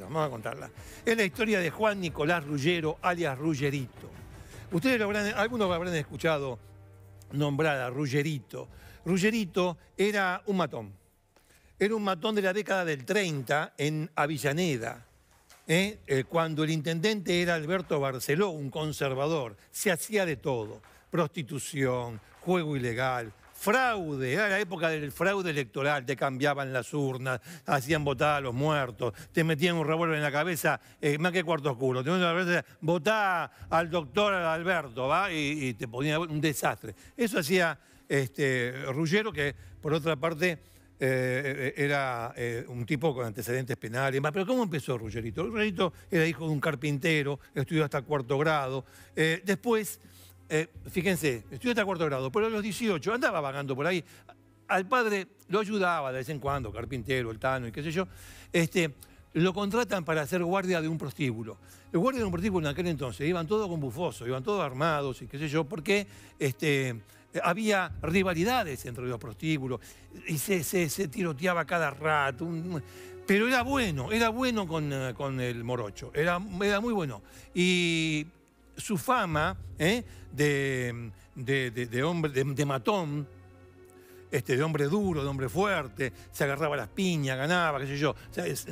Vamos a contarla. Es la historia de Juan Nicolás Rullero, alias Rullerito. Ustedes lo habrán, algunos habrán escuchado nombrar a Rullerito. Rullerito era un matón. Era un matón de la década del 30 en Avellaneda. ¿eh? Eh, cuando el intendente era Alberto Barceló, un conservador, se hacía de todo. Prostitución, juego ilegal, fraude, era la época del fraude electoral, te cambiaban las urnas, hacían votar a los muertos, te metían un revólver en la cabeza, eh, más que cuarto oscuro, te metían votá al doctor Alberto, ¿va? Y, te ponía un desastre. Eso hacía este, Ruggero, que por otra parte eh, era eh, un tipo con antecedentes penales. Pero ¿cómo empezó Ruggerito? Ruggerito era hijo de un carpintero, estudió hasta cuarto grado. después eh, fíjense, estudió hasta cuarto grado, pero a los 18 andaba vagando por ahí. Al padre lo ayudaba de vez en cuando, carpintero, el tano y qué sé yo. Este, lo contratan para ser guardia de un prostíbulo. Los guardias de un prostíbulo en aquel entonces iban todos con bufosos, iban todos armados y qué sé yo, porque este, había rivalidades entre los prostíbulos y se, tiroteaba cada rato. pero era bueno, era bueno con, eh, con el morocho, era, era muy bueno. Y su fama ¿eh? de, de, hombre, de, matón, este, de hombre duro, de hombre fuerte, se agarraba las piñas, ganaba, qué sé yo,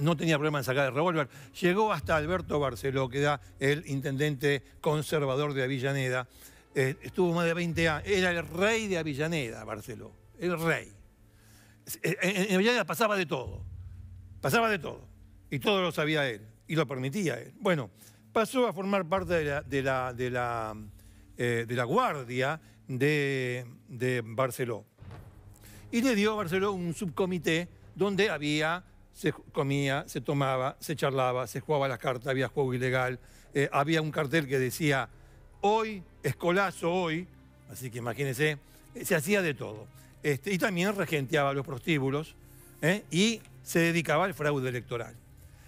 no tenía problema en sacar el revólver. Llegó hasta Alberto Barceló, que era el intendente conservador de Avellaneda. Eh, estuvo más de 20 años, era el rey de Avellaneda, Barceló, el rey. En, Avellaneda pasaba de todo, pasaba de todo, y todo lo sabía él, y lo permitía él. Bueno, pasó a formar parte de la, eh, guardia de, de, Barceló. Y le dio a Barceló un subcomité donde había, se comía, se tomaba, se charlaba, se jugaba las cartas, había juego ilegal, eh, había un cartel que decía, hoy, escolazo hoy, así que imagínense, eh, se hacía de todo. Este, y también regenteaba los prostíbulos y se dedicaba al fraude electoral.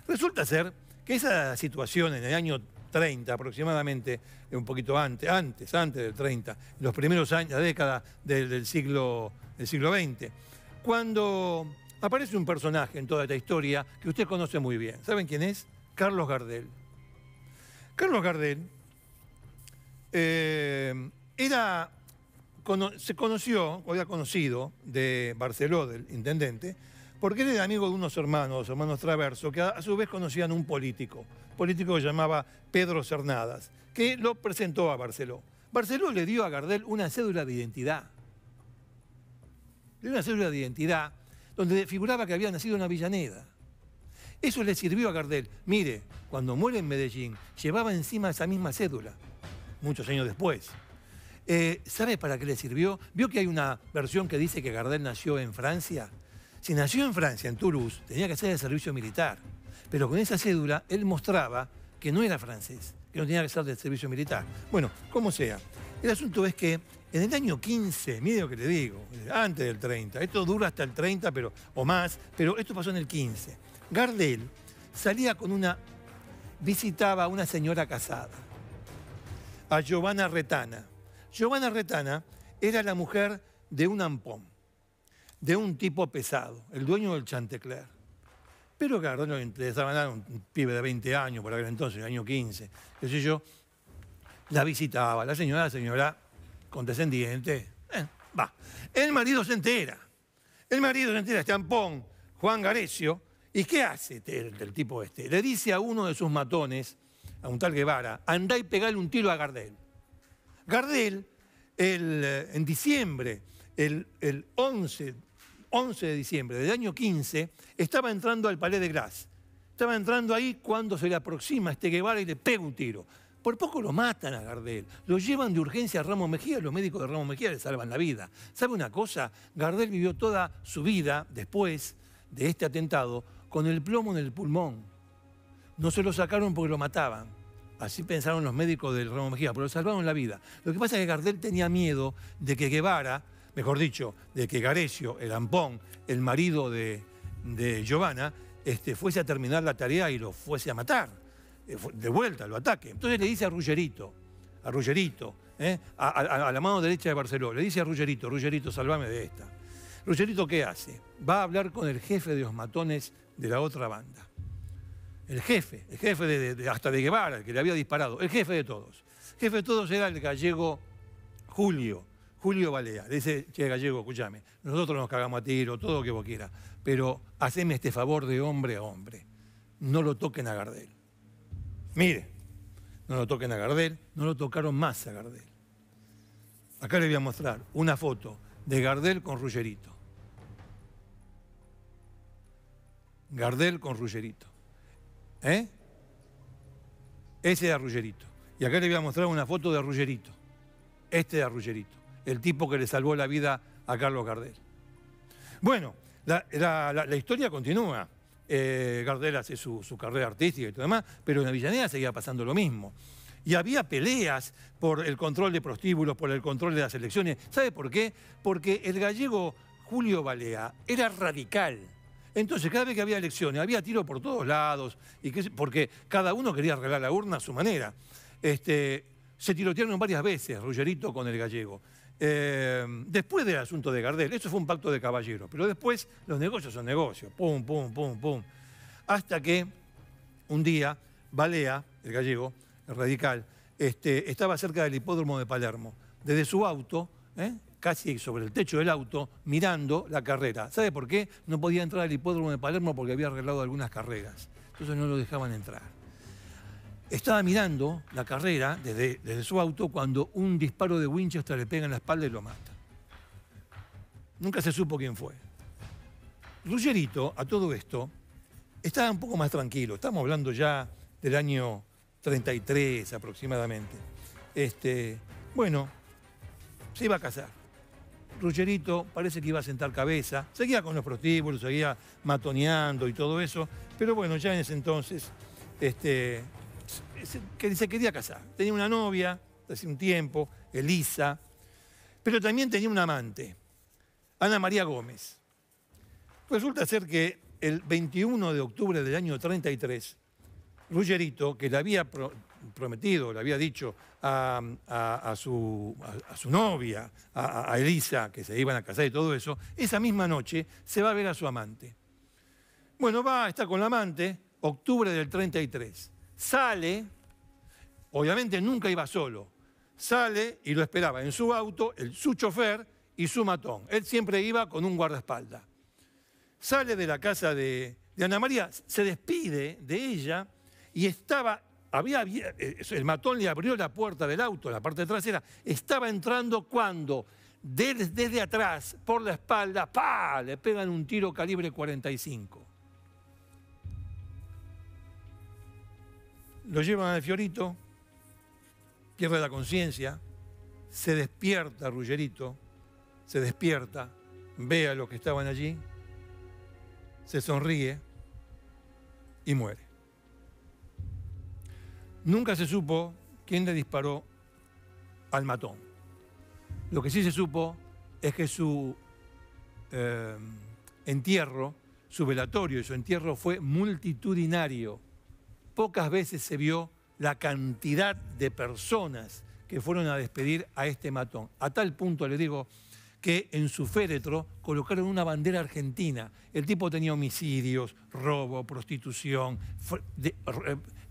Resulta ser que esa situación en el año 30 aproximadamente, un poquito antes, antes, antes del 30, los primeros años, la década del, siglo, del siglo XX, cuando aparece un personaje en toda esta historia que usted conoce muy bien. ¿Saben quién es? Carlos Gardel. Carlos Gardel eh, era, se conoció, o había conocido de Barceló, del intendente, porque era amigo de unos hermanos, hermanos Traverso, que a, su vez conocían un político, político que llamaba Pedro Cernadas, que lo presentó a Barceló. Barceló le dio a Gardel una cédula de identidad. Le dio una cédula de identidad donde figuraba que había nacido en Avellaneda. Eso le sirvió a Gardel. Mire, cuando muere en Medellín, llevaba encima esa misma cédula, muchos años después. Eh, ¿Sabe para qué le sirvió? ¿Vio que hay una versión que dice que Gardel nació en Francia? Si nació en Francia, en Toulouse, tenía que hacer el servicio militar. Pero con esa cédula él mostraba que no era francés, que no tenía que hacer del servicio militar. Bueno, como sea. El asunto es que en el año 15, mire que le digo, antes del 30, esto dura hasta el 30 pero, o más, pero esto pasó en el 15. Gardel salía con una, visitaba a una señora casada, a Giovanna Retana. Giovanna Retana era la mujer de un ampón de un tipo pesado, el dueño del Chantecler. Pero claro, no le interesaba nada, un pibe de 20 años, por aquel entonces, el año 15, qué sé yo, la visitaba, la señora, la señora condescendiente, eh, va. El marido se entera, el marido se entera, Estampón, Juan Garecio, ¿y qué hace el, tipo este? Le dice a uno de sus matones, a un tal Guevara, andá y pegale un tiro a Gardel. Gardel, el, eh, en diciembre, el, el 11 11 de diciembre del año 15, estaba entrando al Palais de Grasse. Estaba entrando ahí cuando se le aproxima este Guevara y le pega un tiro. Por poco lo matan a Gardel. Lo llevan de urgencia a Ramos Mejía. Los médicos de Ramos Mejía le salvan la vida. ¿Sabe una cosa? Gardel vivió toda su vida después de este atentado con el plomo en el pulmón. No se lo sacaron porque lo mataban. Así pensaron los médicos del Ramos Mejía, pero lo salvaron la vida. Lo que pasa es que Gardel tenía miedo de que Guevara mejor dicho, de que Garecio, el ampón, el marido de, Giovanna, este, fuese a terminar la tarea y lo fuese a matar. Eh, de vuelta, lo ataque. Entonces le dice a Ruggerito, a Ruggerito, eh, a, la mano derecha de Barceló, le dice a Ruggerito, Ruggerito, salvame de esta. Ruggerito, ¿qué hace? Va a hablar con el jefe de los matones de la otra banda. el jefe, el jefe de, hasta de Guevara, el que le había disparado, el jefe de todos. El jefe de todos era el gallego Julio, Julio Balea. Le dice, che, gallego, escúchame, nosotros nos cagamos a tiro, todo lo que vos quieras, pero haceme este favor de hombre a hombre. No lo toquen a Gardel. Mire, no lo toquen a Gardel, no lo tocaron más a Gardel. Acá le voy a mostrar una foto de Gardel con Ruggerito. Gardel con Ruggerito. ¿Eh? Ese era Ruggerito. Y acá le voy a mostrar una foto de Ruggerito. Este era Ruggerito, el tipo que le salvó la vida a Carlos Gardel. Bueno, la, historia continúa. Eh, Gardel hace su, carrera artística y todo demás, pero en Avellaneda seguía pasando lo mismo. Y había peleas por el control de prostíbulos, por el control de las elecciones. ¿Sabe por qué? Porque el gallego Julio Balea era radical. Entonces, cada vez que había elecciones, había tiro por todos lados, y porque cada uno quería arreglar la urna a su manera. Este, se tirotearon varias veces, Ruggerito con el gallego. Eh, después del asunto de Gardel, eso fue un pacto de caballeros, pero después los negocios son negocios, pum, pum, pum, pum. Hasta que un día Balea, el gallego, el radical, este, estaba cerca del hipódromo de Palermo. Desde su auto, ¿eh? casi sobre el techo del auto, mirando la carrera. ¿Sabe por qué? No podía entrar al hipódromo de Palermo porque había arreglado algunas carreras. Entonces no lo dejaban entrar. Estaba mirando la carrera desde, su auto cuando un disparo de Winchester le pega en la espalda y lo mata. Nunca se supo quién fue. Ruggerito, a todo esto, estaba un poco más tranquilo. Estamos hablando ya del año 33 aproximadamente. Este, bueno, se iba a casar. Ruggerito parece que iba a sentar cabeza, seguía con los prostíbulos, seguía matoneando y todo eso, pero bueno, ya en ese entonces este, se quería casar. Tenía una novia hace un tiempo, Elisa, pero también tenía un amante, Ana María Gómez. Resulta ser que el 21 de octubre del año 33, Ruggerito, que le había prometido, le había dicho a, su, novia, a, Elisa, que se iban a casar y todo eso, esa misma noche se va a ver a su amante. Bueno, va, está con la amante, octubre del 33. Sale, obviamente nunca iba solo, sale y lo esperaba en su auto, el, su chofer y su matón. Él siempre iba con un guardaespaldas. Sale de la casa de, Ana María, se despide de ella y estaba había, eh, el matón le abrió la puerta del auto, la parte trasera, estaba entrando cuando desde, atrás, por la espalda, ¡pa! le pegan un tiro calibre 45. Lo llevan al Fiorito, pierde la conciencia, se despierta Ruggerito, se despierta, ve a los que estaban allí, se sonríe y muere. Nunca se supo quién le disparó al matón. Lo que sí se supo es que su eh, entierro, su velatorio y su entierro fue multitudinario. Pocas veces se vio la cantidad de personas que fueron a despedir a este matón. A tal punto le digo que en su féretro colocaron una bandera argentina. El tipo tenía homicidios, robo, prostitución,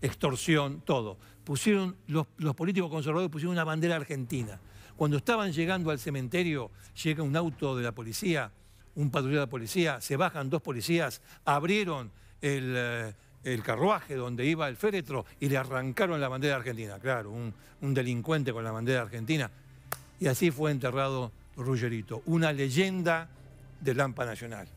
extorsión, todo. Pusieron, los, políticos conservadores pusieron una bandera argentina. Cuando estaban llegando al cementerio, llega un auto de la policía, un patrullero de la policía, se bajan dos policías, abrieron el, eh, carruaje donde iba el féretro y le arrancaron la bandera argentina. Claro, un, delincuente con la bandera argentina. Y así fue enterrado Ruggerito, una leyenda del Lampa Nacional.